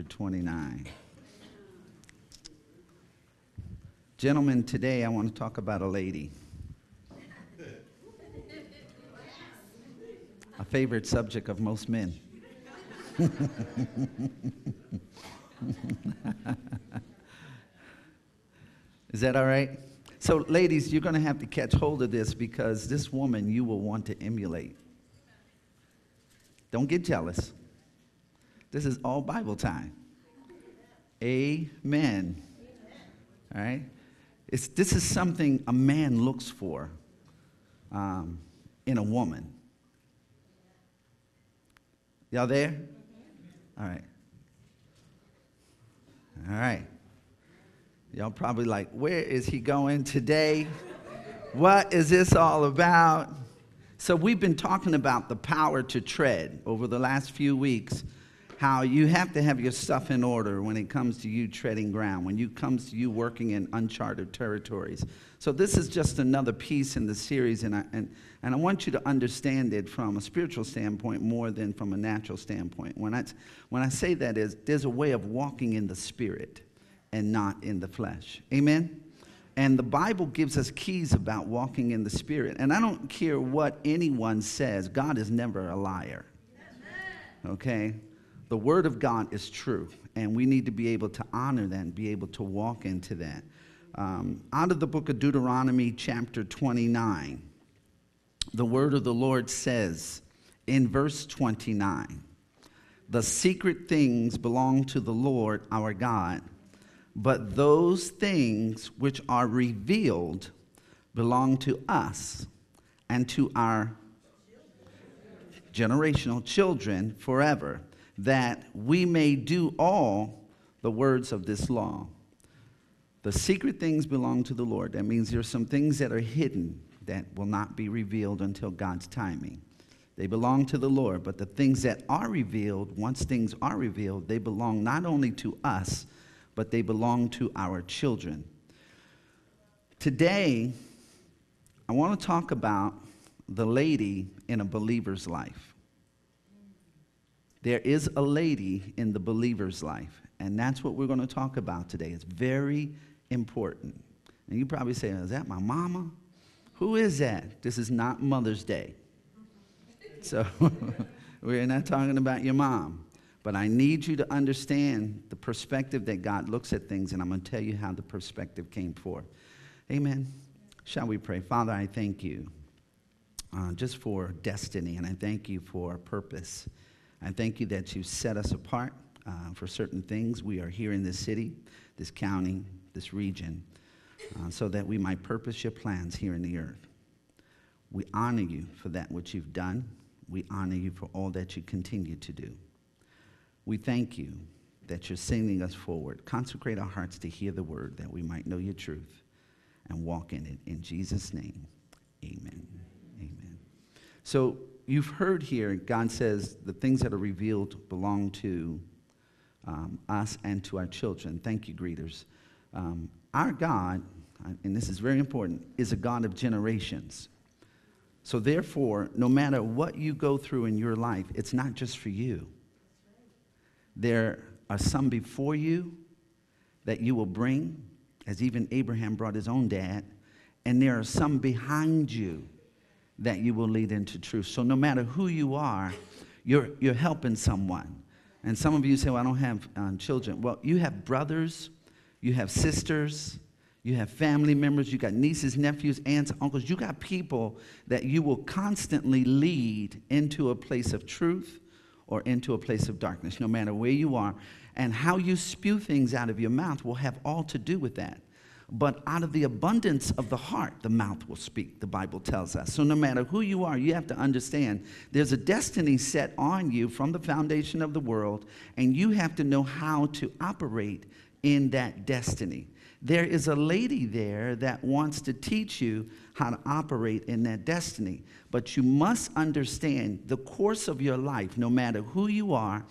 29. Gentlemen, today I want to talk about a lady. A favorite subject of most men. Is that all right? So, ladies, you're going to have to catch hold of this because this woman you will want to emulate. Don't get jealous. This is all Bible time. Amen. All right? It's, this is something a man looks for um, in a woman. Y'all there? All right. All right. Y'all probably like, where is he going today? what is this all about? So, we've been talking about the power to tread over the last few weeks how you have to have your stuff in order when it comes to you treading ground, when it comes to you working in uncharted territories. So this is just another piece in the series, and I, and, and I want you to understand it from a spiritual standpoint more than from a natural standpoint. When I, when I say that is, there's a way of walking in the spirit and not in the flesh. Amen? And the Bible gives us keys about walking in the spirit. And I don't care what anyone says, God is never a liar. Okay? The Word of God is true, and we need to be able to honor that and be able to walk into that. Um, out of the book of Deuteronomy, chapter 29, the Word of the Lord says in verse 29 The secret things belong to the Lord our God, but those things which are revealed belong to us and to our generational children forever that we may do all the words of this law. The secret things belong to the Lord. That means there's some things that are hidden that will not be revealed until God's timing. They belong to the Lord, but the things that are revealed, once things are revealed, they belong not only to us, but they belong to our children. Today, I want to talk about the lady in a believer's life. There is a lady in the believer's life, and that's what we're going to talk about today. It's very important. And you probably say, Is that my mama? Who is that? This is not Mother's Day. So we're not talking about your mom. But I need you to understand the perspective that God looks at things, and I'm going to tell you how the perspective came forth. Amen. Shall we pray? Father, I thank you uh, just for destiny, and I thank you for purpose. I thank you that you set us apart uh, for certain things. We are here in this city, this county, this region, uh, so that we might purpose your plans here in the earth. We honor you for that which you've done. We honor you for all that you continue to do. We thank you that you're sending us forward. Consecrate our hearts to hear the word that we might know your truth and walk in it. In Jesus' name, amen. Amen. So, you've heard here, God says the things that are revealed belong to um, us and to our children. Thank you, greeters. Um, our God, and this is very important, is a God of generations. So, therefore, no matter what you go through in your life, it's not just for you. There are some before you that you will bring, as even Abraham brought his own dad, and there are some behind you that you will lead into truth. So no matter who you are, you're, you're helping someone. And some of you say, well, I don't have um, children. Well, you have brothers, you have sisters, you have family members, you got nieces, nephews, aunts, uncles. You got people that you will constantly lead into a place of truth or into a place of darkness, no matter where you are. And how you spew things out of your mouth will have all to do with that. But out of the abundance of the heart, the mouth will speak, the Bible tells us. So no matter who you are, you have to understand there's a destiny set on you from the foundation of the world, and you have to know how to operate in that destiny. There is a lady there that wants to teach you how to operate in that destiny. But you must understand the course of your life, no matter who you are,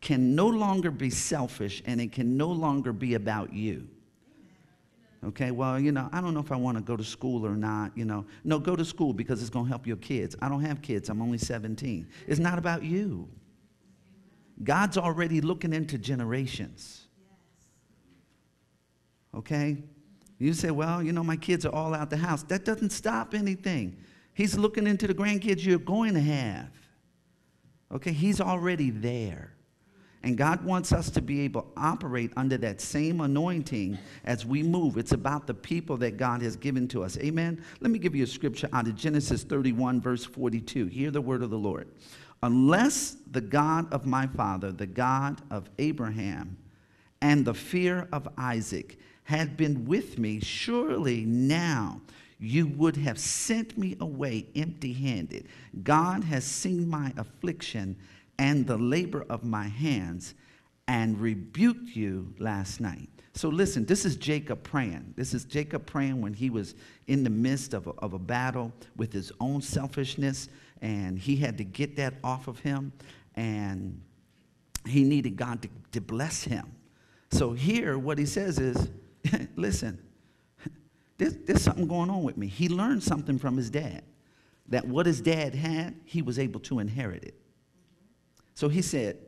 can no longer be selfish and it can no longer be about you. Okay, well, you know, I don't know if I want to go to school or not, you know. No, go to school because it's going to help your kids. I don't have kids, I'm only 17. It's not about you. God's already looking into generations. Okay? You say, well, you know, my kids are all out the house. That doesn't stop anything. He's looking into the grandkids you're going to have. Okay? He's already there. And God wants us to be able to operate under that same anointing as we move. It's about the people that God has given to us. Amen. Let me give you a scripture out of Genesis 31, verse 42. Hear the word of the Lord. Unless the God of my father, the God of Abraham, and the fear of Isaac had been with me, surely now you would have sent me away empty handed. God has seen my affliction and the labor of my hands and rebuked you last night. So listen, this is Jacob praying. This is Jacob praying when he was in the midst of a, of a battle with his own selfishness, and he had to get that off of him, and he needed God to, to bless him. So here, what he says is, listen, there's, there's something going on with me. He learned something from his dad, that what his dad had, he was able to inherit it. So he said,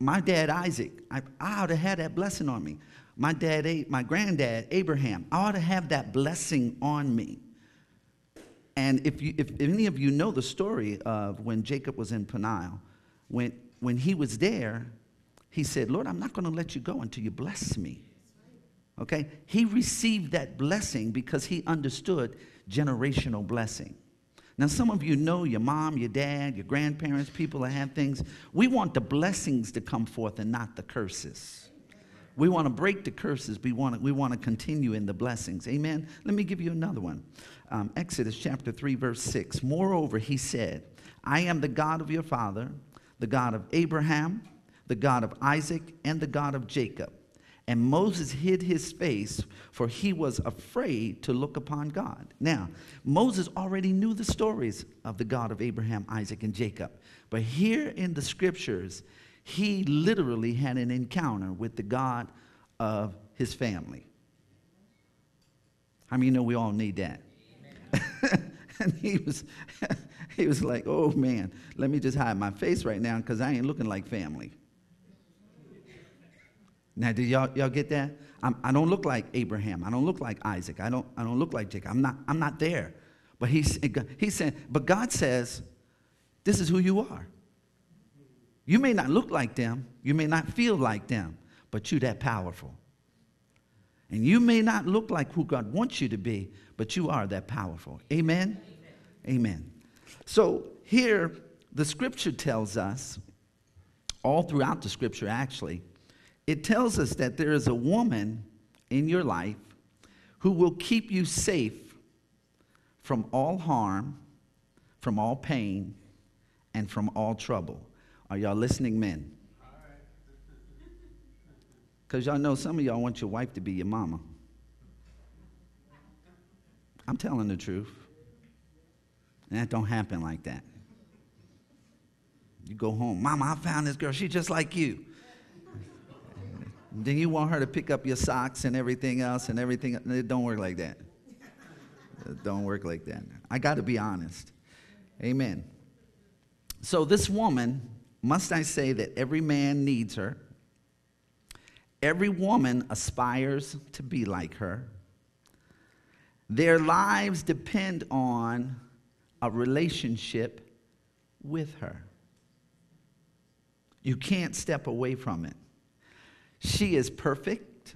My dad Isaac, I, I ought to have that blessing on me. My dad, my granddad Abraham, I ought to have that blessing on me. And if, you, if, any of you know the story of when Jacob was in Peniel, when, when he was there, he said, Lord, I'm not going to let you go until you bless me. Okay? He received that blessing because he understood generational blessing. Now, some of you know your mom, your dad, your grandparents, people that have things. We want the blessings to come forth and not the curses. We want to break the curses. We want to, we want to continue in the blessings. Amen. Let me give you another one. Um, Exodus chapter 3, verse 6. Moreover, he said, I am the God of your father, the God of Abraham, the God of Isaac, and the God of Jacob. And Moses hid his face, for he was afraid to look upon God. Now, Moses already knew the stories of the God of Abraham, Isaac, and Jacob. But here in the scriptures, he literally had an encounter with the God of his family. How I many know we all need that? and he was, he was like, oh man, let me just hide my face right now because I ain't looking like family. Now, did y'all, y'all get that? I'm, I do not look like Abraham. I don't look like Isaac. I don't, I don't look like Jacob. I'm not, I'm not there. But he's, he said, but God says, this is who you are. You may not look like them. You may not feel like them, but you're that powerful. And you may not look like who God wants you to be, but you are that powerful. Amen? Amen. Amen. So here, the scripture tells us, all throughout the scripture actually, it tells us that there is a woman in your life who will keep you safe from all harm, from all pain, and from all trouble. Are y'all listening, men? Because y'all know some of y'all want your wife to be your mama. I'm telling the truth. And that don't happen like that. You go home, Mama, I found this girl. She's just like you. Then you want her to pick up your socks and everything else and everything. It don't work like that. It don't work like that. I got to be honest. Amen. So, this woman, must I say that every man needs her? Every woman aspires to be like her. Their lives depend on a relationship with her. You can't step away from it. She is perfect.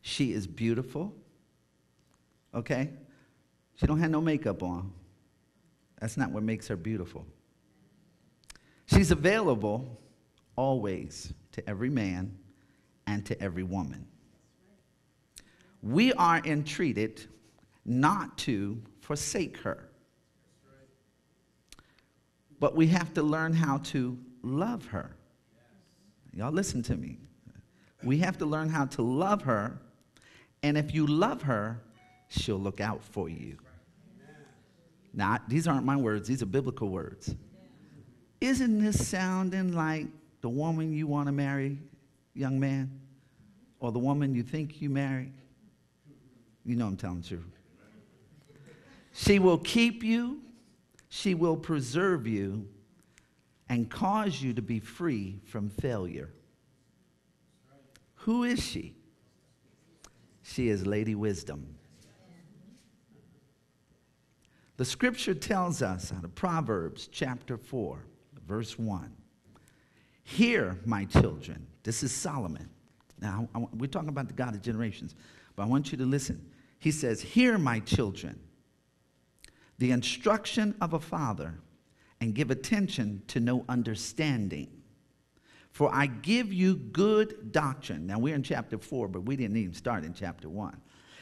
She is beautiful. Okay? She don't have no makeup on. That's not what makes her beautiful. She's available always to every man and to every woman. We are entreated not to forsake her. But we have to learn how to love her. Y'all listen to me. We have to learn how to love her. And if you love her, she'll look out for you. Now, these aren't my words, these are biblical words. Isn't this sounding like the woman you want to marry, young man? Or the woman you think you marry? You know I'm telling the truth. She will keep you, she will preserve you, and cause you to be free from failure. Who is she? She is Lady Wisdom. The scripture tells us out of Proverbs chapter 4, verse 1 Hear, my children. This is Solomon. Now, I, we're talking about the God of generations, but I want you to listen. He says, Hear, my children, the instruction of a father, and give attention to no understanding. For I give you good doctrine. Now, we're in chapter 4, but we didn't even start in chapter 1.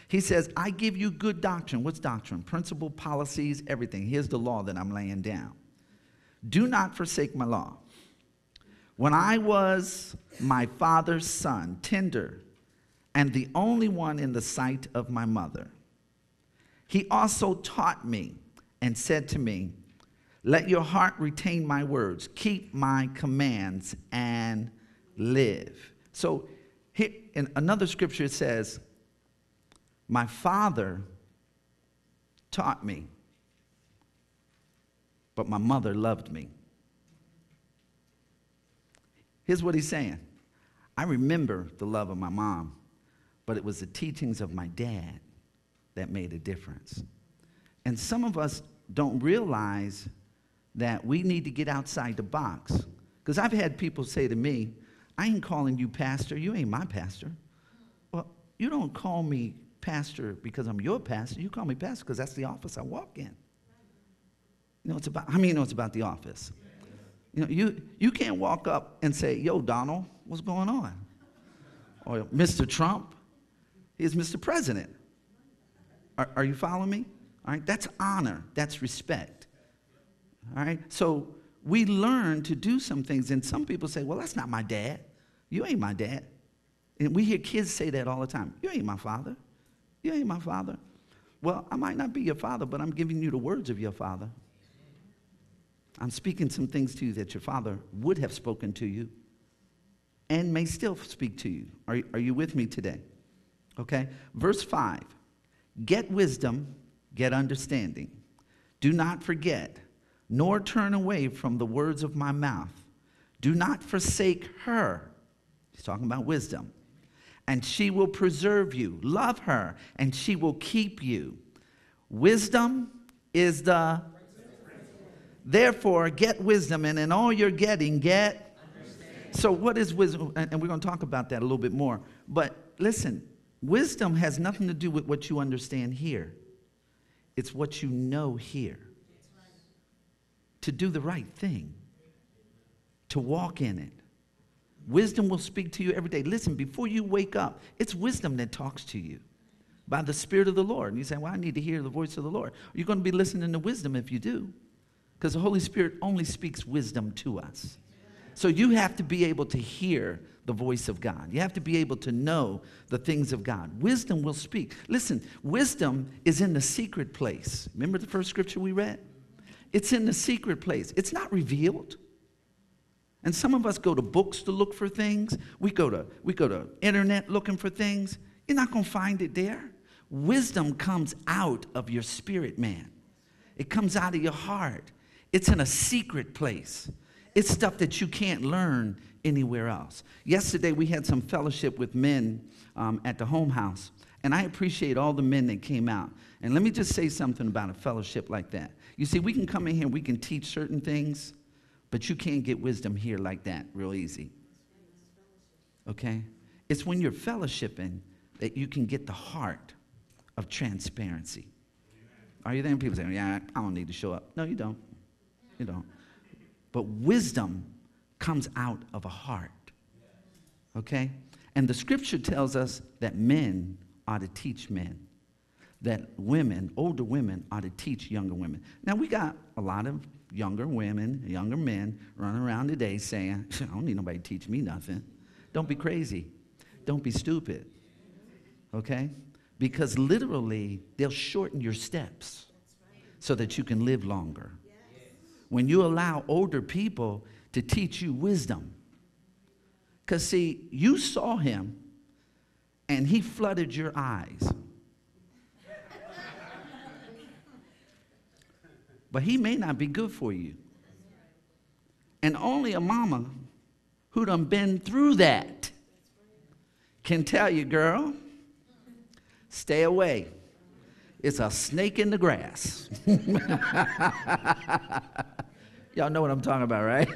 He says, I give you good doctrine. What's doctrine? Principle, policies, everything. Here's the law that I'm laying down. Do not forsake my law. When I was my father's son, tender, and the only one in the sight of my mother, he also taught me and said to me, Let your heart retain my words, keep my commands, and live. So, here, in another scripture, it says, My father taught me, but my mother loved me. Here's what he's saying I remember the love of my mom, but it was the teachings of my dad that made a difference. And some of us don't realize that we need to get outside the box. Because I've had people say to me, I ain't calling you pastor, you ain't my pastor. Well, you don't call me pastor because I'm your pastor, you call me pastor because that's the office I walk in. You know, it's about, how many you know it's about the office? You know, you, you can't walk up and say, Yo, Donald, what's going on? Or Mr. Trump, he's Mr. President. Are, are you following me? All right, that's honor, that's respect. All right, so we learn to do some things, and some people say, Well, that's not my dad. You ain't my dad. And we hear kids say that all the time. You ain't my father. You ain't my father. Well, I might not be your father, but I'm giving you the words of your father. I'm speaking some things to you that your father would have spoken to you and may still speak to you. Are, are you with me today? Okay? Verse 5 Get wisdom, get understanding. Do not forget, nor turn away from the words of my mouth. Do not forsake her. He's talking about wisdom. And she will preserve you. Love her, and she will keep you. Wisdom is the Therefore, get wisdom, and in all you're getting, get. So, what is wisdom? And we're going to talk about that a little bit more. But listen, wisdom has nothing to do with what you understand here, it's what you know here. To do the right thing, to walk in it. Wisdom will speak to you every day. Listen, before you wake up, it's wisdom that talks to you by the Spirit of the Lord. And you say, Well, I need to hear the voice of the Lord. You're going to be listening to wisdom if you do because the Holy Spirit only speaks wisdom to us. So you have to be able to hear the voice of God. You have to be able to know the things of God. Wisdom will speak. Listen, wisdom is in the secret place. Remember the first scripture we read? It's in the secret place. It's not revealed. And some of us go to books to look for things. We go to we go to internet looking for things. You're not going to find it there. Wisdom comes out of your spirit, man. It comes out of your heart. It's in a secret place. It's stuff that you can't learn anywhere else. Yesterday, we had some fellowship with men um, at the home house, and I appreciate all the men that came out. And let me just say something about a fellowship like that. You see, we can come in here, we can teach certain things, but you can't get wisdom here like that real easy. Okay? It's when you're fellowshipping that you can get the heart of transparency. Are you there? People say, yeah, I don't need to show up. No, you don't you don't. But wisdom comes out of a heart. Okay? And the scripture tells us that men are to teach men, that women, older women, are to teach younger women. Now, we got a lot of younger women, younger men running around today saying, I don't need nobody to teach me nothing. Don't be crazy. Don't be stupid. Okay? Because literally, they'll shorten your steps so that you can live longer when you allow older people to teach you wisdom. Because, see, you saw him and he flooded your eyes. but he may not be good for you. And only a mama who done been through that can tell you, girl, stay away. It's a snake in the grass. Y'all know what I'm talking about, right?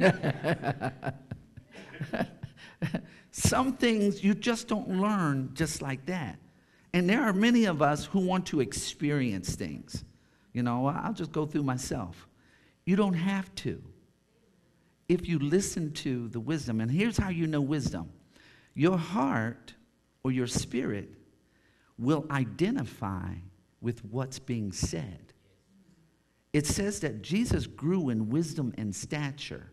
Some things you just don't learn just like that. And there are many of us who want to experience things. You know, I'll just go through myself. You don't have to. If you listen to the wisdom, and here's how you know wisdom your heart or your spirit will identify with what's being said. It says that Jesus grew in wisdom and stature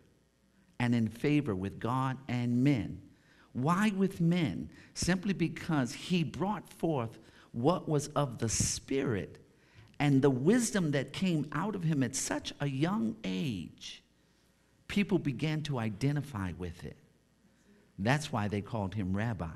and in favor with God and men. Why with men? Simply because he brought forth what was of the Spirit and the wisdom that came out of him at such a young age. People began to identify with it. That's why they called him rabbi.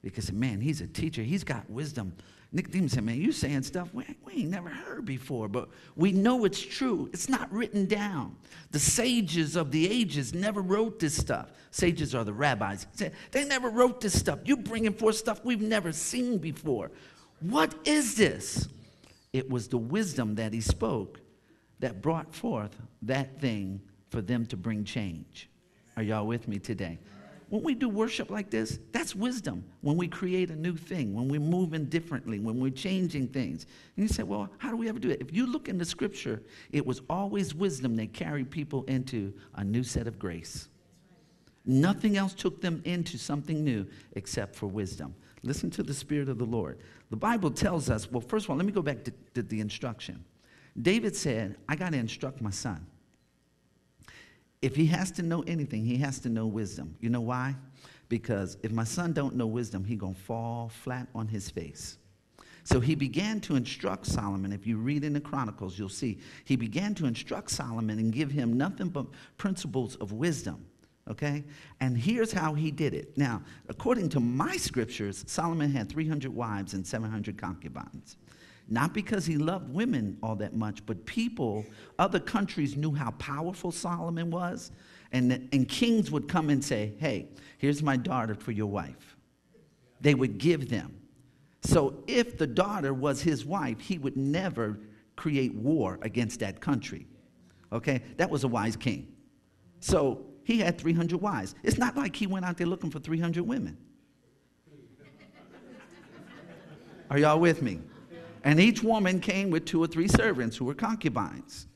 Because, man, he's a teacher, he's got wisdom Nicodemus said, Man, you saying stuff we, we ain't never heard before, but we know it's true. It's not written down. The sages of the ages never wrote this stuff. Sages are the rabbis. They never wrote this stuff. You're bringing forth stuff we've never seen before. What is this? It was the wisdom that he spoke that brought forth that thing for them to bring change. Are y'all with me today? When we do worship like this, that's wisdom. When we create a new thing, when we're moving differently, when we're changing things. And you say, well, how do we ever do it? If you look in the scripture, it was always wisdom that carried people into a new set of grace. Nothing else took them into something new except for wisdom. Listen to the Spirit of the Lord. The Bible tells us, well, first of all, let me go back to, to the instruction. David said, I got to instruct my son if he has to know anything, he has to know wisdom. You know why? Because if my son don't know wisdom, he going to fall flat on his face. So he began to instruct Solomon. If you read in the Chronicles, you'll see he began to instruct Solomon and give him nothing but principles of wisdom. Okay? And here's how he did it. Now, according to my scriptures, Solomon had 300 wives and 700 concubines. Not because he loved women all that much, but people, other countries knew how powerful Solomon was. And, and kings would come and say, Hey, here's my daughter for your wife. They would give them. So if the daughter was his wife, he would never create war against that country. Okay? That was a wise king. So he had 300 wives. It's not like he went out there looking for 300 women. Are y'all with me? And each woman came with two or three servants who were concubines.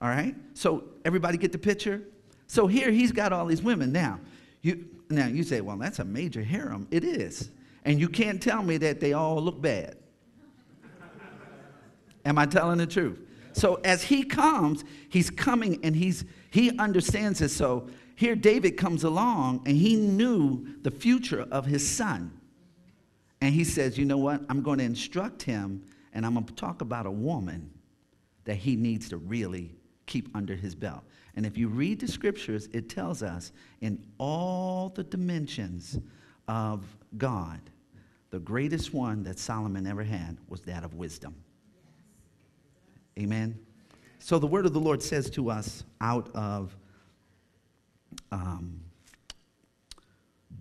All right? So everybody get the picture? So here he's got all these women. Now, you now you say, well, that's a major harem. It is. And you can't tell me that they all look bad. Am I telling the truth? So as he comes, he's coming and he's he understands this. So here David comes along and he knew the future of his son. And he says, you know what? I'm going to instruct him and I'm going to talk about a woman that he needs to really keep under his belt. And if you read the scriptures, it tells us in all the dimensions of God, the greatest one that Solomon ever had was that of wisdom. Amen. So the word of the Lord says to us out of um,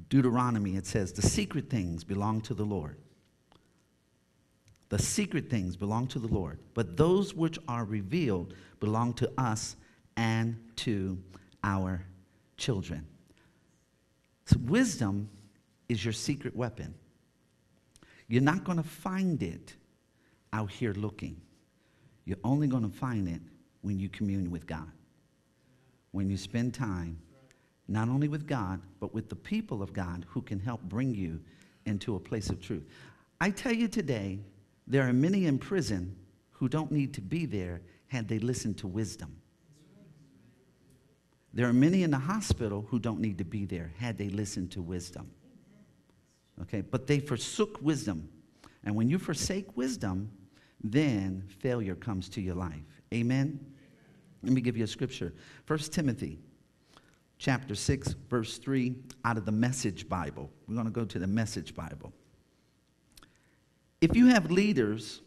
Deuteronomy, it says, The secret things belong to the Lord the secret things belong to the Lord, but those which are revealed belong to us and to our children. So, wisdom is your secret weapon. You're not going to find it out here looking. You're only going to find it when you commune with God. When you spend time, not only with God, but with the people of God who can help bring you into a place of truth. I tell you today, there are many in prison who don't need to be there had they listened to wisdom. There are many in the hospital who don't need to be there had they listened to wisdom. Okay, but they forsook wisdom. And when you forsake wisdom, then failure comes to your life. Amen? Let me give you a scripture. 1 Timothy chapter 6, verse 3, out of the Message Bible. We're going to go to the Message Bible. If you have leaders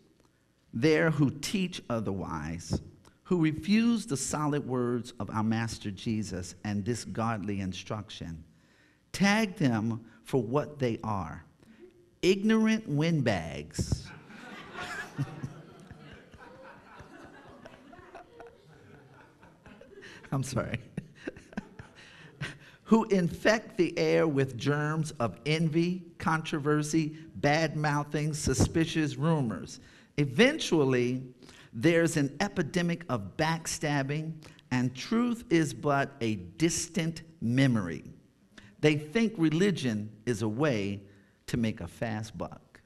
there who teach otherwise, who refuse the solid words of our Master Jesus and this godly instruction. Tag them for what they are ignorant windbags. I'm sorry. Who infect the air with germs of envy, controversy, bad mouthing, suspicious rumors. Eventually, there's an epidemic of backstabbing, and truth is but a distant memory. They think religion is a way to make a fast buck.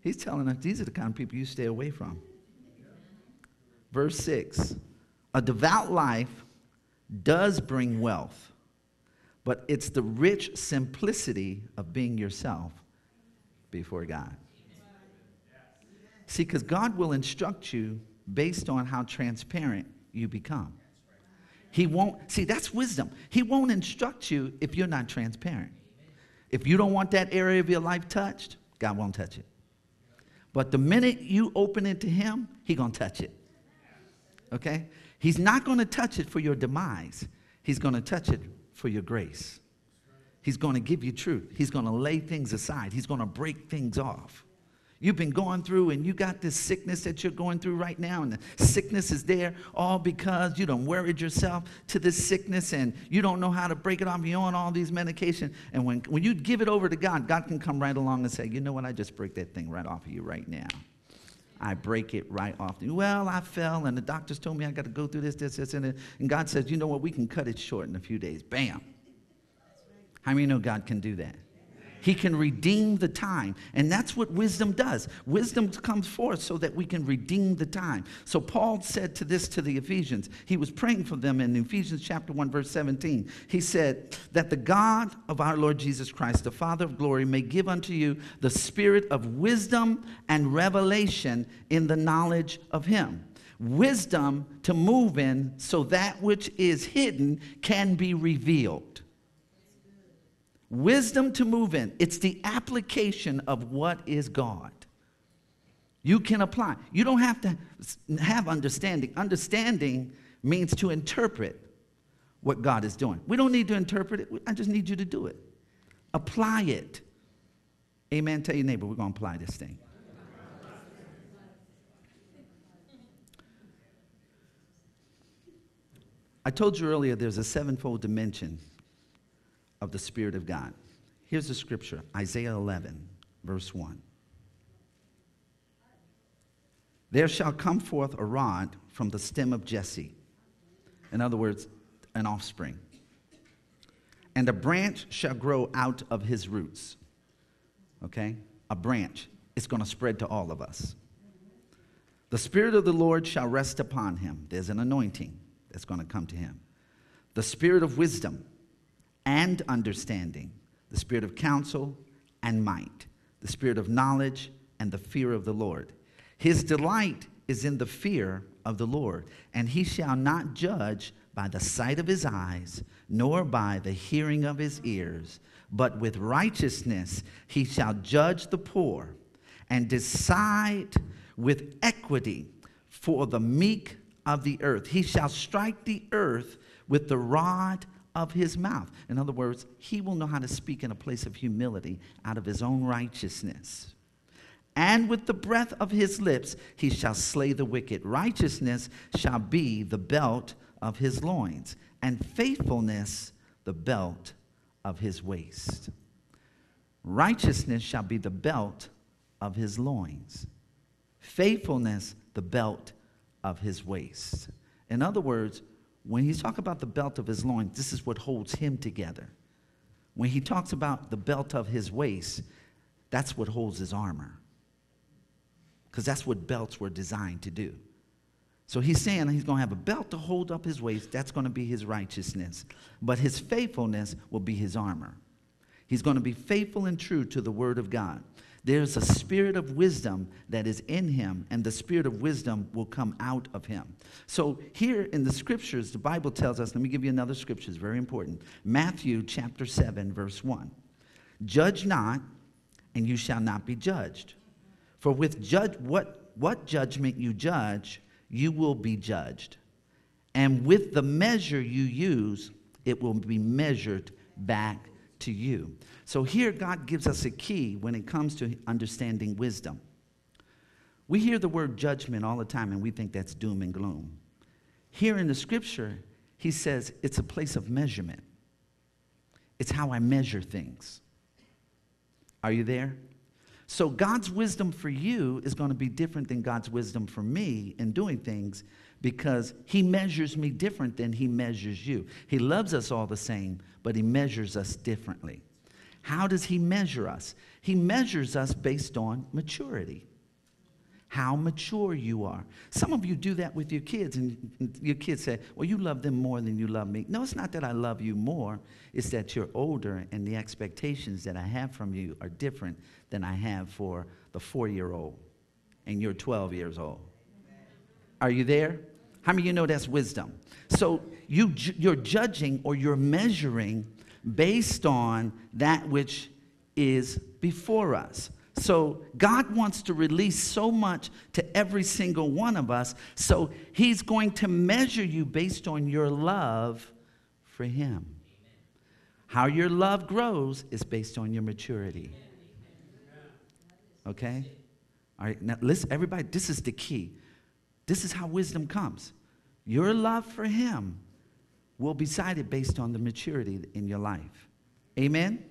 He's telling us these are the kind of people you stay away from. Verse 6 A devout life does bring wealth, but it's the rich simplicity of being yourself before God. See, because God will instruct you based on how transparent you become. He won't, see, that's wisdom. He won't instruct you if you're not transparent. If you don't want that area of your life touched, God won't touch it. But the minute you open it to Him, He gonna touch it. Okay? He's not gonna touch it for your demise. He's gonna touch it for your grace. He's gonna give you truth. He's gonna lay things aside. He's gonna break things off. You've been going through and you got this sickness that you're going through right now, and the sickness is there all because you don't worried yourself to this sickness and you don't know how to break it off. You're on all these medication. And when, when you give it over to God, God can come right along and say, you know what, I just break that thing right off of you right now. I break it right off. Well, I fell, and the doctors told me I got to go through this, this, this, and this. And God says, you know what, we can cut it short in a few days. Bam. How many know God can do that? He can redeem the time. And that's what wisdom does. Wisdom comes forth so that we can redeem the time. So Paul said to this to the Ephesians. He was praying for them in Ephesians chapter 1 verse 17. He said that the God of our Lord Jesus Christ, the Father of glory, may give unto you the spirit of wisdom and revelation in the knowledge of him wisdom to move in so that which is hidden can be revealed. Wisdom to move in. It's the application of what is God. You can apply. You don't have to have understanding. Understanding means to interpret what God is doing. We don't need to interpret it. I just need you to do it. Apply it. Amen. Tell your neighbor, we're going to apply this thing. I told you earlier there's a sevenfold dimension of the Spirit of God. Here's the scripture Isaiah 11, verse 1. There shall come forth a rod from the stem of Jesse. In other words, an offspring. And a branch shall grow out of his roots. Okay? A branch. It's going to spread to all of us. The Spirit of the Lord shall rest upon him. There's an anointing that's going to come to him. The Spirit of wisdom and understanding, the spirit of counsel and might, the spirit of knowledge and the fear of the Lord. His delight is in the fear of the Lord, and he shall not judge by the sight of his eyes, nor by the hearing of his ears, but with righteousness he shall judge the poor and decide with equity for the meek of the earth. He shall strike the earth with the rod of his mouth. In other words, he will know how to speak in a place of humility out of his own righteousness. And with the breath of his lips he shall slay the wicked. Righteousness shall be the belt of his loins, and faithfulness the belt of his waist. Righteousness shall be the belt of his loins, faithfulness the belt of his waist. In other words, when he's talking about the belt of his loins, this is what holds him together. When he talks about the belt of his waist, that's what holds his armor. Because that's what belts were designed to do. So he's saying he's going to have a belt to hold up his waist. That's going to be his righteousness. But his faithfulness will be his armor. He's going to be faithful and true to the word of God. There's a spirit of wisdom that is in him, and the spirit of wisdom will come out of him. So, here in the scriptures, the Bible tells us, let me give you another scripture, it's very important. Matthew chapter 7, verse 1. Judge not, and you shall not be judged. For with judge, what what judgment you judge, you will be judged. And with the measure you use, it will be measured back to you. So here, God gives us a key when it comes to understanding wisdom. We hear the word judgment all the time and we think that's doom and gloom. Here in the scripture, he says it's a place of measurement, it's how I measure things. Are you there? So, God's wisdom for you is going to be different than God's wisdom for me in doing things because He measures me different than He measures you. He loves us all the same, but He measures us differently. How does He measure us? He measures us based on maturity how mature you are. Some of you do that with your kids, and your kids say, Well, you love them more than you love me. No, it's not that I love you more, it's that you're older, and the expectations that I have from you are different than I have for the four year old, and you're 12 years old. Are you there? How many of you know that's wisdom? So you, you're judging or you're measuring based on that which is before us. So God wants to release so much to every single one of us. So He's going to measure you based on your love for Him. How your love grows is based on your maturity. Okay? All right, now listen, everybody, this is the key. This is how wisdom comes. Your love for Him will be decided based on the maturity in your life. Amen?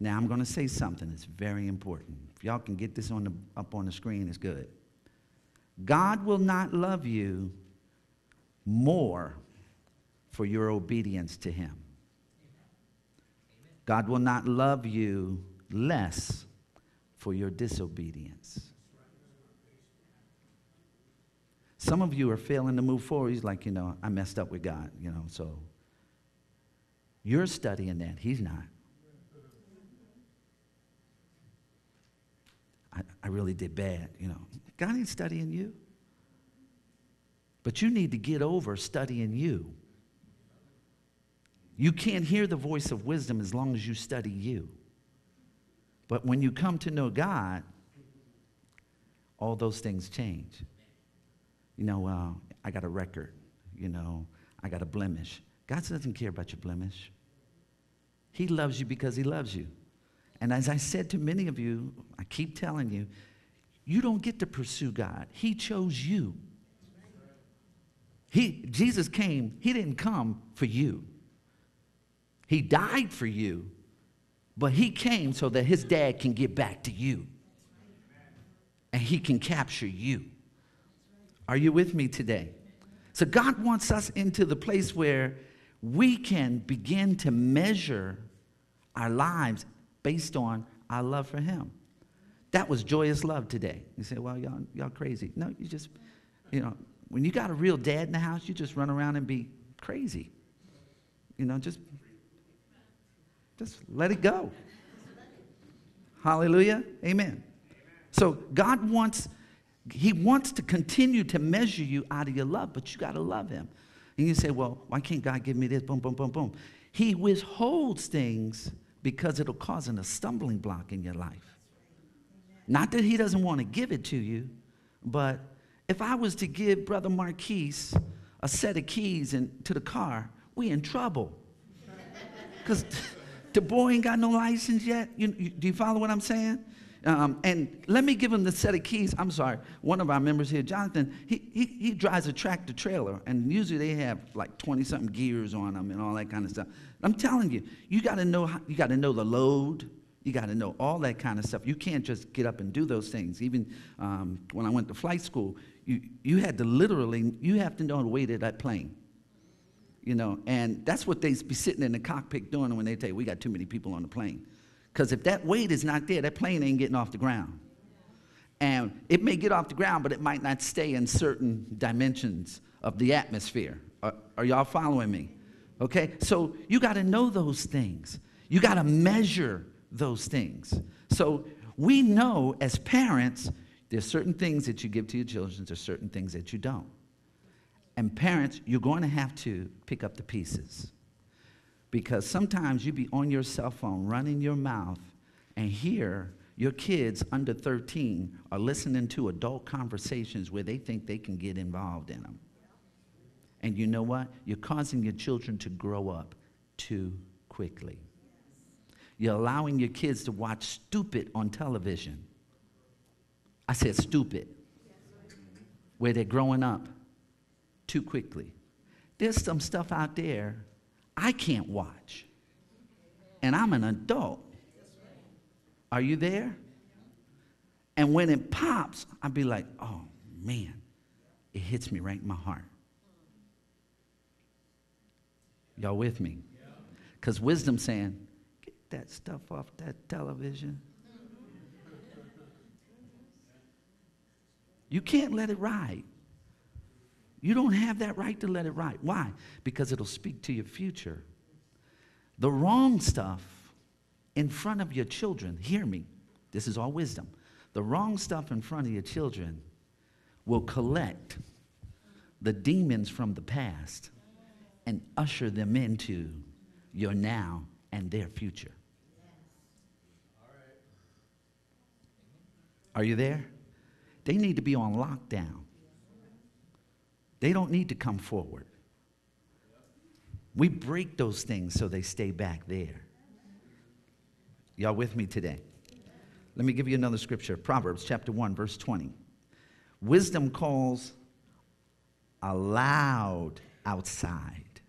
Now, I'm going to say something that's very important. If y'all can get this on the, up on the screen, it's good. God will not love you more for your obedience to Him. God will not love you less for your disobedience. Some of you are failing to move forward. He's like, you know, I messed up with God, you know, so you're studying that. He's not. I, I really did bad, you know. God ain't studying you. But you need to get over studying you. You can't hear the voice of wisdom as long as you study you. But when you come to know God, all those things change. You know, I got a record. You know, I got a blemish. God doesn't care about your blemish. He loves you because He loves you. And as I said to many of you, I keep telling you, you don't get to pursue God. He chose you. He, Jesus came, He didn't come for you. He died for you, but He came so that His dad can get back to you and He can capture you. Are you with me today? So God wants us into the place where we can begin to measure our lives based on our love for Him. That was joyous love today. You say, well, y'all, y'all crazy. No, you just, you know, when you got a real dad in the house, you just run around and be crazy. You know, just, just let it go. Hallelujah. Amen. So God wants, He wants to continue to measure you out of your love, but you got to love Him. And you say, well, why can't God give me this? Boom, boom, boom, boom. He withholds things because it'll cause a stumbling block in your life. Not that he doesn't want to give it to you, but if I was to give Brother Marquise a set of keys in, to the car, we in trouble. Because the boy ain't got no license yet. You, you, do you follow what I'm saying? Um, and let me give him the set of keys. I'm sorry, one of our members here, Jonathan, he, he, he drives a tractor trailer, and usually they have like 20 something gears on them and all that kind of stuff. I'm telling you, you got to know how, you got to know the load. You got to know all that kind of stuff. You can't just get up and do those things. Even um, when I went to flight school, you, you had to literally, you have to know the weight of that plane. You know, and that's what they be sitting in the cockpit doing when they tell you, we got too many people on the plane. Because if that weight is not there, that plane ain't getting off the ground. And it may get off the ground, but it might not stay in certain dimensions of the atmosphere. Are, are y'all following me? Okay? So you got to know those things. You got to measure those things. So we know as parents, there's certain things that you give to your children, there's certain things that you don't. And parents, you're going to have to pick up the pieces. Because sometimes you be on your cell phone running your mouth, and here your kids under 13 are listening to adult conversations where they think they can get involved in them. And you know what? You're causing your children to grow up too quickly. You're allowing your kids to watch stupid on television. I said stupid, where they're growing up too quickly. There's some stuff out there I can't watch, and I'm an adult. Are you there? And when it pops, I'd be like, oh man, it hits me right in my heart. Y'all with me? Because wisdom saying, get that stuff off that television. You can't let it ride. You don't have that right to let it ride. Why? Because it'll speak to your future. The wrong stuff in front of your children, hear me, this is all wisdom. The wrong stuff in front of your children will collect the demons from the past and usher them into your now and their future. Are you there? They need to be on lockdown. They don't need to come forward. We break those things so they stay back there. Y'all with me today? Let me give you another scripture Proverbs chapter 1, verse 20. Wisdom calls aloud outside.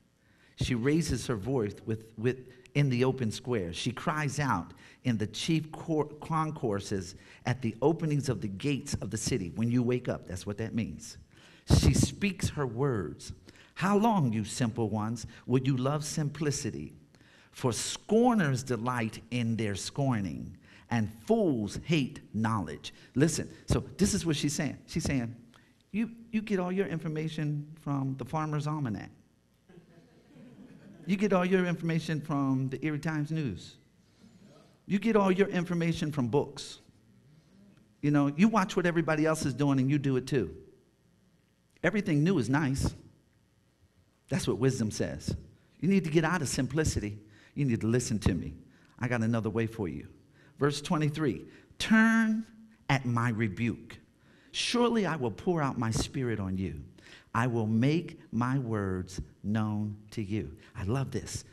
She raises her voice with, with, in the open square. She cries out in the chief concourses at the openings of the gates of the city. When you wake up, that's what that means. She speaks her words. How long, you simple ones, would you love simplicity? For scorners delight in their scorning, and fools hate knowledge. Listen, so this is what she's saying. She's saying, you, you get all your information from the Farmer's Almanac. You get all your information from the Erie Times News. You get all your information from books. You know, you watch what everybody else is doing and you do it too. Everything new is nice. That's what wisdom says. You need to get out of simplicity. You need to listen to me. I got another way for you. Verse 23 Turn at my rebuke. Surely I will pour out my spirit on you. I will make my words known to you. I love this.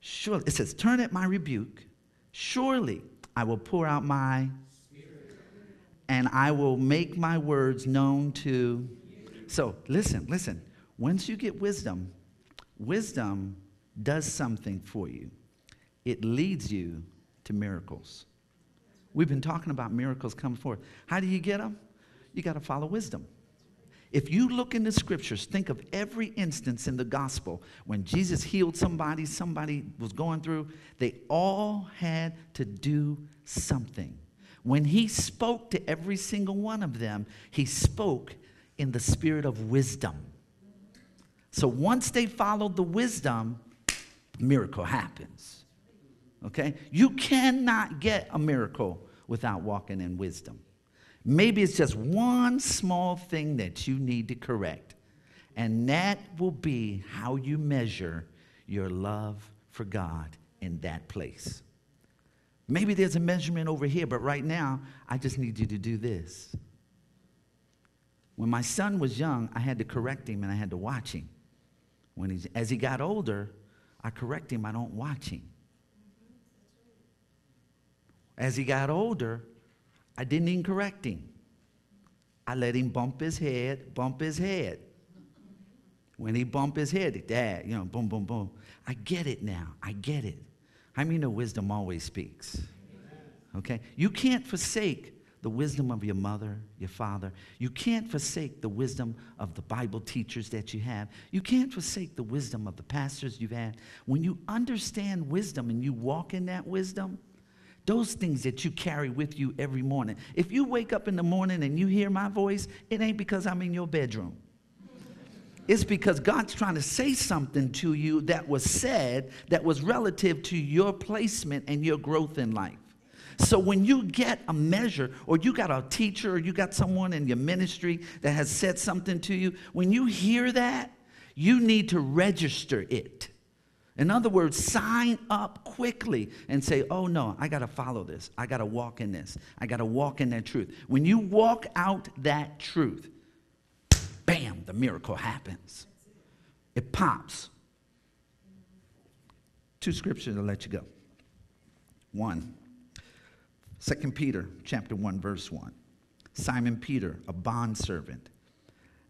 Surely, it says, Turn at my rebuke. Surely I will pour out my spirit. and I will make my words known to so listen, listen. Once you get wisdom, wisdom does something for you. It leads you to miracles. We've been talking about miracles coming forth. How do you get them? You got to follow wisdom. If you look in the scriptures, think of every instance in the gospel when Jesus healed somebody, somebody was going through, they all had to do something. When he spoke to every single one of them, he spoke in the spirit of wisdom. So once they followed the wisdom, miracle happens. Okay? You cannot get a miracle without walking in wisdom. Maybe it's just one small thing that you need to correct. And that will be how you measure your love for God in that place. Maybe there's a measurement over here, but right now, I just need you to do this. When my son was young, I had to correct him and I had to watch him. When he's, as he got older, I correct him, I don't watch him. As he got older, I didn't even correct him. I let him bump his head, bump his head. When he bump his head, dad, you know, boom, boom, boom. I get it now. I get it. I mean, the wisdom always speaks. Okay? You can't forsake the wisdom of your mother, your father. You can't forsake the wisdom of the Bible teachers that you have. You can't forsake the wisdom of the pastors you've had. When you understand wisdom and you walk in that wisdom, those things that you carry with you every morning. If you wake up in the morning and you hear my voice, it ain't because I'm in your bedroom. It's because God's trying to say something to you that was said that was relative to your placement and your growth in life. So when you get a measure, or you got a teacher, or you got someone in your ministry that has said something to you, when you hear that, you need to register it. In other words, sign up quickly and say, oh no, I got to follow this. I got to walk in this. I got to walk in that truth. When you walk out that truth, bam, the miracle happens. It pops. Two scriptures to let you go. One, 2 Peter chapter 1, verse 1. Simon Peter, a bondservant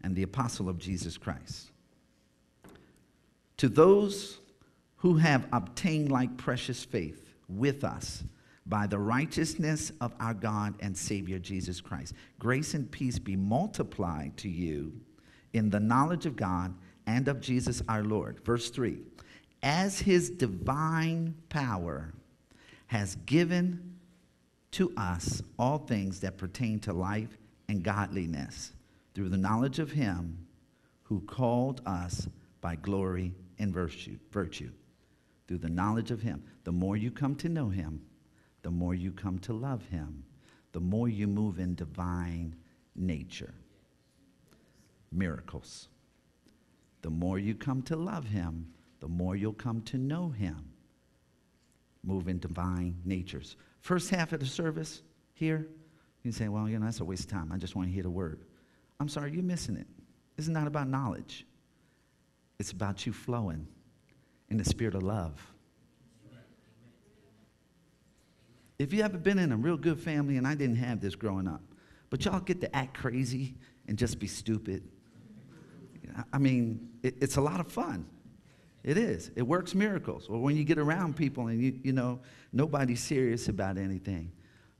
and the apostle of Jesus Christ. To those who have obtained like precious faith with us by the righteousness of our God and Savior Jesus Christ. Grace and peace be multiplied to you in the knowledge of God and of Jesus our Lord. Verse 3 As his divine power has given to us all things that pertain to life and godliness through the knowledge of him who called us by glory and virtue. virtue through the knowledge of Him. The more you come to know Him, the more you come to love Him, the more you move in divine nature. Miracles. The more you come to love Him, the more you'll come to know Him. Move in divine natures. First half of the service here, you say, well, you know, that's a waste of time. I just want to hear the word. I'm sorry, you're missing it. It's not about knowledge, it's about you flowing in the spirit of love. If you ever been in a real good family, and I didn't have this growing up, but y'all get to act crazy and just be stupid. I mean, it, it's a lot of fun. It is. It works miracles. Or when you get around people and you, you know, nobody's serious about anything.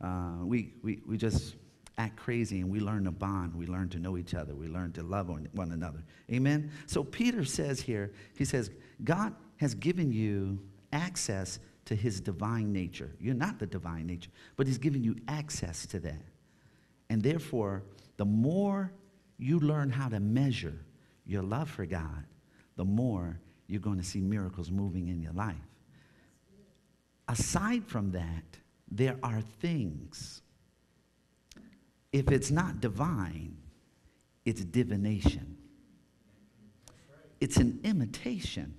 Uh, we, we, we just act crazy and we learn to bond. We learn to know each other. We learn to love one another. Amen? So Peter says here, he says, God has given you access to his divine nature. You're not the divine nature, but he's given you access to that. And therefore, the more you learn how to measure your love for God, the more you're going to see miracles moving in your life. Aside from that, there are things. If it's not divine, it's divination. It's an imitation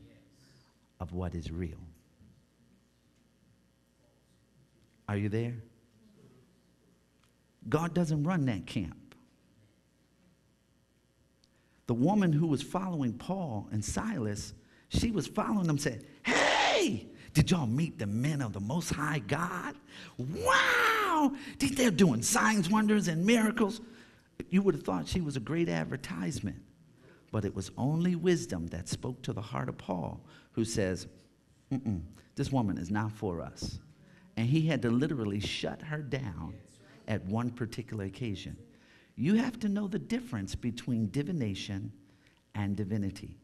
of what is real. Are you there? God doesn't run that camp. The woman who was following Paul and Silas, she was following them, said, Hey, did y'all meet the men of the Most High God? Wow! Did They're doing signs, wonders, and miracles. You would have thought she was a great advertisement. But it was only wisdom that spoke to the heart of Paul, who says, This woman is not for us. And he had to literally shut her down at one particular occasion. You have to know the difference between divination and divinity.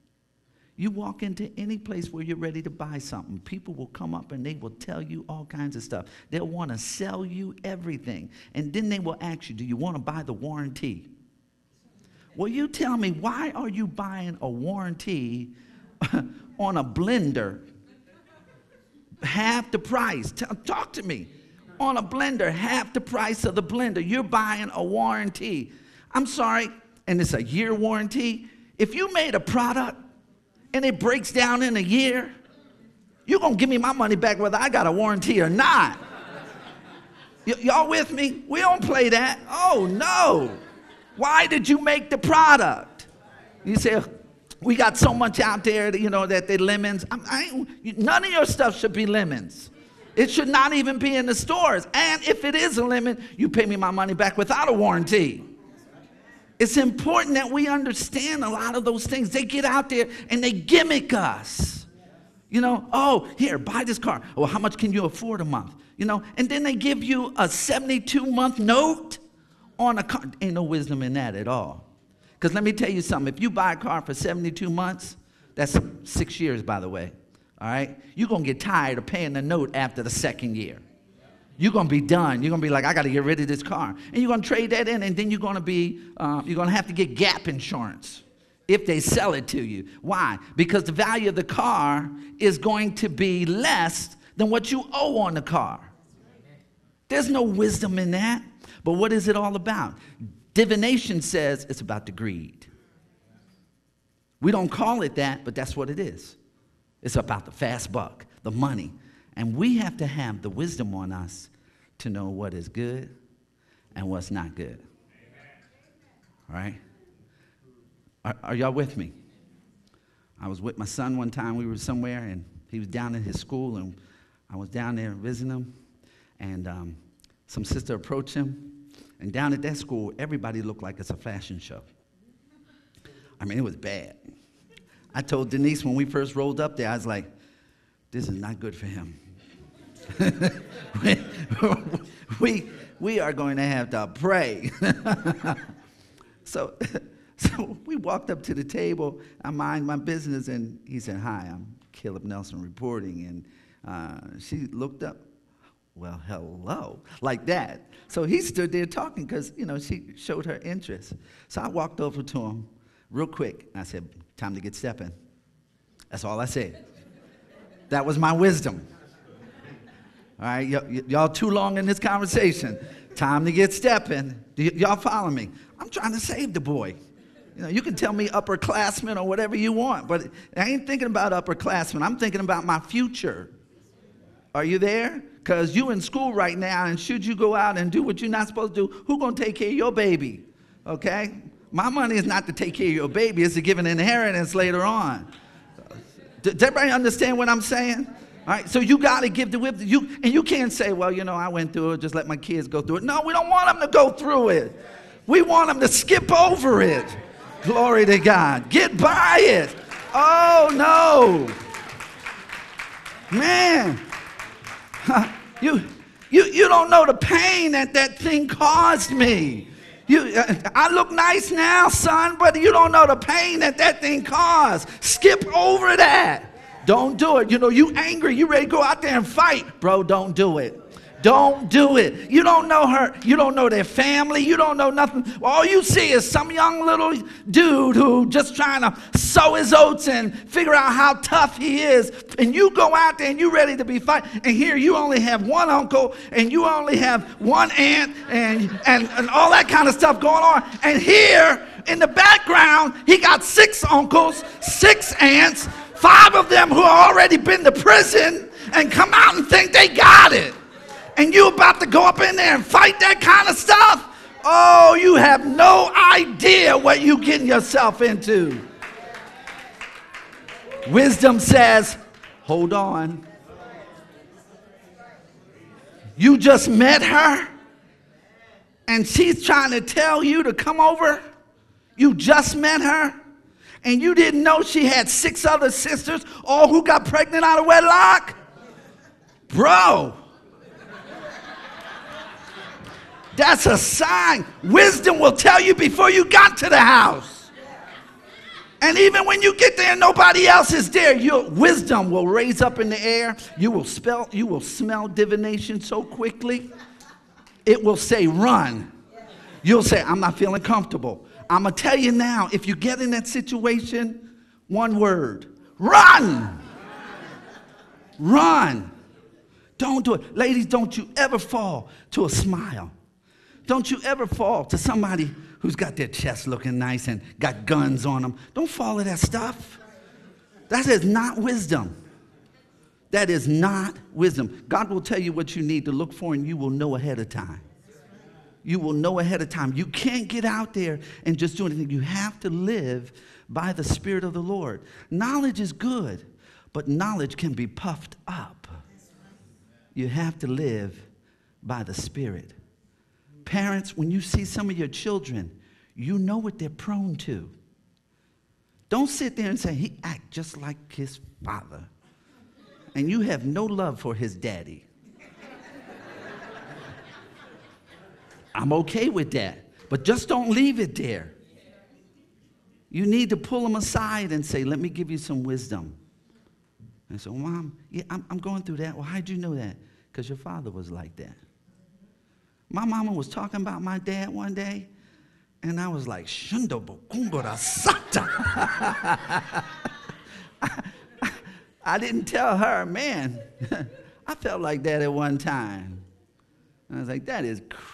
You walk into any place where you're ready to buy something, people will come up and they will tell you all kinds of stuff. They'll want to sell you everything. And then they will ask you, Do you want to buy the warranty? Well, you tell me, why are you buying a warranty on a blender? Half the price. talk to me. On a blender, half the price of the blender. You're buying a warranty. I'm sorry, and it's a year warranty. If you made a product and it breaks down in a year, you're gonna give me my money back whether I got a warranty or not. Y- y'all with me? We don't play that. Oh no. Why did you make the product? You say, we got so much out there, that, you know, that they lemons. I, I, none of your stuff should be lemons. It should not even be in the stores. And if it is a lemon, you pay me my money back without a warranty. It's important that we understand a lot of those things. They get out there and they gimmick us. You know, oh, here, buy this car. Well, how much can you afford a month? You know, and then they give you a 72 month note on a car. Ain't no wisdom in that at all. Because let me tell you something if you buy a car for 72 months, that's six years, by the way, all right? You're going to get tired of paying the note after the second year. You're going to be done. You're going to be like, I got to get rid of this car. And you're going to trade that in, and then you're going to be, uh, you're going to have to get gap insurance if they sell it to you. Why? Because the value of the car is going to be less than what you owe on the car. There's no wisdom in that. But what is it all about? Divination says it's about the greed. We don't call it that, but that's what it is. It's about the fast buck, the money. And we have to have the wisdom on us to know what is good and what's not good. All right? Are, are y'all with me? I was with my son one time. We were somewhere, and he was down in his school, and I was down there visiting him. And um, some sister approached him. And down at that school, everybody looked like it's a fashion show. I mean, it was bad. I told Denise when we first rolled up there, I was like, this is not good for him. we, we are going to have to pray. so, so we walked up to the table. I mind my business, and he said, Hi, I'm Caleb Nelson reporting. And uh, she looked up, Well, hello, like that. So he stood there talking because, you know, she showed her interest. So I walked over to him real quick. and I said, Time to get stepping. That's all I said. That was my wisdom. All right, y- y'all too long in this conversation. Time to get stepping. Y- y'all follow me? I'm trying to save the boy. You know, you can tell me upperclassmen or whatever you want, but I ain't thinking about upperclassmen. I'm thinking about my future. Are you there? Because you in school right now, and should you go out and do what you're not supposed to do, who gonna take care of your baby? Okay? My money is not to take care of your baby, it's to give an inheritance later on. Does everybody understand what I'm saying? All right, so you got to give the whip. You and you can't say, "Well, you know, I went through it. Just let my kids go through it." No, we don't want them to go through it. We want them to skip over it. Glory to God. Get by it. Oh no, man, you you you don't know the pain that that thing caused me. You, uh, I look nice now, son, but you don't know the pain that that thing caused. Skip over that. Don't do it. You know, you angry, you ready to go out there and fight. Bro, don't do it. Don't do it. You don't know her. You don't know their family. You don't know nothing. All you see is some young little dude who just trying to sow his oats and figure out how tough he is. And you go out there and you ready to be fight. And here you only have one uncle and you only have one aunt and, and, and all that kind of stuff going on. And here in the background, he got six uncles, six aunts, five of them who have already been to prison and come out and think they got it and you about to go up in there and fight that kind of stuff? Oh, you have no idea what you getting yourself into. Wisdom says, hold on. You just met her and she's trying to tell you to come over. You just met her and you didn't know she had six other sisters, all who got pregnant out of wedlock? Bro, That's a sign. Wisdom will tell you before you got to the house. And even when you get there, nobody else is there. Your wisdom will raise up in the air. You will spell, you will smell divination so quickly. It will say, run. You'll say, I'm not feeling comfortable. I'm gonna tell you now, if you get in that situation, one word run. Run. Don't do it. Ladies, don't you ever fall to a smile. Don't you ever fall to somebody who's got their chest looking nice and got guns on them. Don't fall to that stuff. That is not wisdom. That is not wisdom. God will tell you what you need to look for, and you will know ahead of time. You will know ahead of time. You can't get out there and just do anything. You have to live by the Spirit of the Lord. Knowledge is good, but knowledge can be puffed up. You have to live by the Spirit. Parents, when you see some of your children, you know what they're prone to. Don't sit there and say, he act just like his father. And you have no love for his daddy. I'm okay with that. But just don't leave it there. You need to pull them aside and say, let me give you some wisdom. And so, Mom, yeah, I'm, I'm going through that. Well, how'd you know that? Because your father was like that. My mama was talking about my dad one day, and I was like, Shundo sata. I didn't tell her, man. I felt like that at one time. And I was like, that is crazy.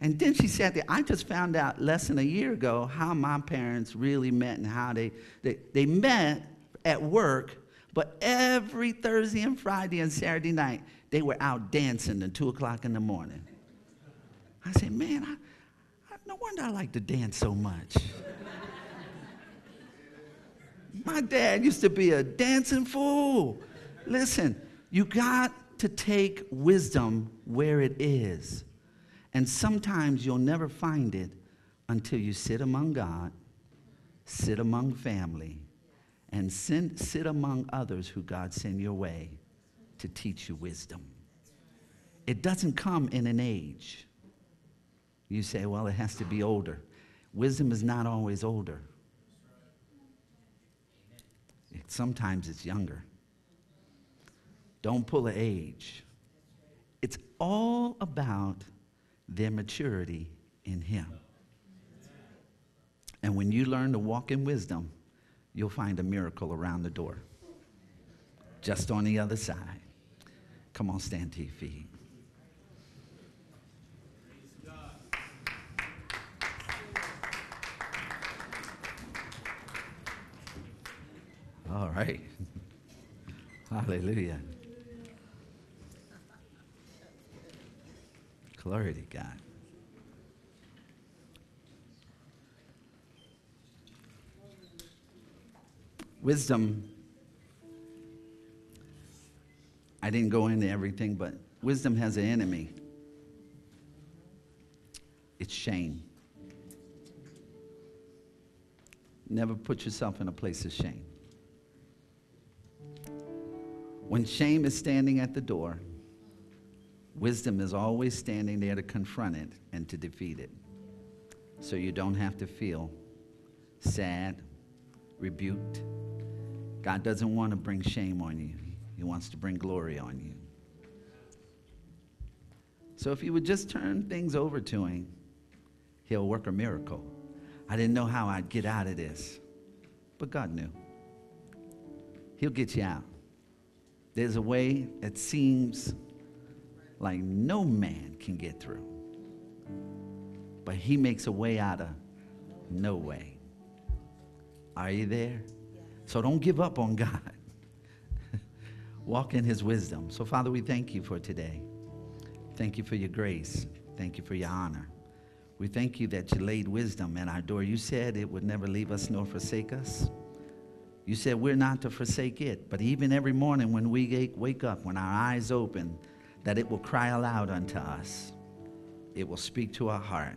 And then she sat there. I just found out less than a year ago how my parents really met and how they, they, they met at work, but every Thursday and Friday and Saturday night, they were out dancing until 2 o'clock in the morning. I said, man, I, I, no wonder I like to dance so much. My dad used to be a dancing fool. Listen, you got to take wisdom where it is. And sometimes you'll never find it until you sit among God, sit among family, and sit, sit among others who God sent your way to teach you wisdom. It doesn't come in an age. You say, well, it has to be older. Wisdom is not always older. Sometimes it's younger. Don't pull an age. It's all about their maturity in Him. And when you learn to walk in wisdom, you'll find a miracle around the door, just on the other side. Come on, stand to your feet. All right. Hallelujah. Glory to God. Wisdom, I didn't go into everything, but wisdom has an enemy. It's shame. Never put yourself in a place of shame. When shame is standing at the door, wisdom is always standing there to confront it and to defeat it. So you don't have to feel sad, rebuked. God doesn't want to bring shame on you, He wants to bring glory on you. So if you would just turn things over to Him, He'll work a miracle. I didn't know how I'd get out of this, but God knew. He'll get you out. There's a way that seems like no man can get through. But he makes a way out of no way. Are you there? So don't give up on God. Walk in his wisdom. So, Father, we thank you for today. Thank you for your grace. Thank you for your honor. We thank you that you laid wisdom at our door. You said it would never leave us nor forsake us. You said we're not to forsake it, but even every morning when we wake up, when our eyes open, that it will cry aloud unto us. It will speak to our heart.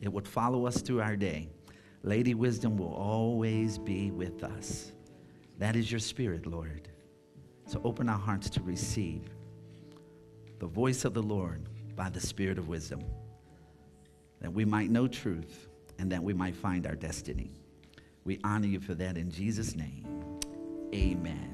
It would follow us through our day. Lady Wisdom will always be with us. That is your spirit, Lord. So open our hearts to receive the voice of the Lord by the spirit of wisdom, that we might know truth and that we might find our destiny. We honor you for that in Jesus' name. Amen.